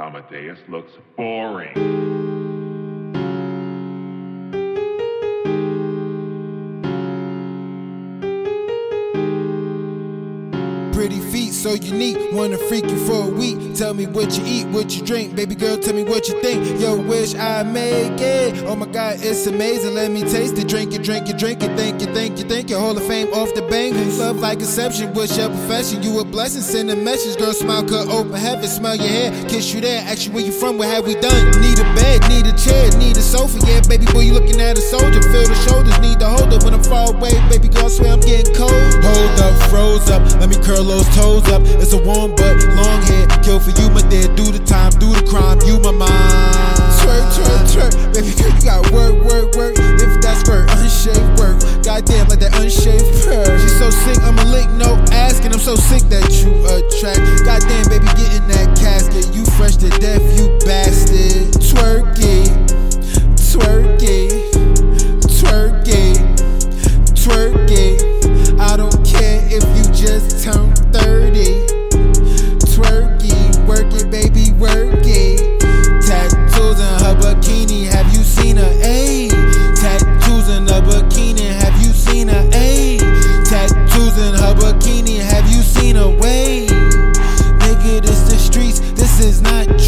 Amadeus looks boring. Pretty feet, so unique. Wanna freak you for a week. Tell me what you eat, what you drink. Baby girl, tell me what you think. Yo, wish I make it. Oh my god, it's amazing. Let me taste it. Drink it, drink it, drink it. Thank you, thank you, thank you. Hall of Fame off the bangers. Love like exception. What's your profession? You a blessing. Send a message. Girl, smile, cut open heaven. Smell your hair. Kiss you there. Ask you where you from. What have we done? Need a bed, need a chair, need a sofa. Yeah, baby boy, you looking at a soldier. Feel the shoulders, need Hold up. Let me curl those toes up. It's a warm but long hair. Kill for you, my dear. Do the time, do the crime. You my mind. Twerk, twerk, twerk. Baby girl, you got work, work, work. Lift that skirt, unshaved work. Goddamn, like that unshaved purr. She's so sick, I'm a lick, no asking. I'm so sick that you uh, attract. Goddamn, baby, is not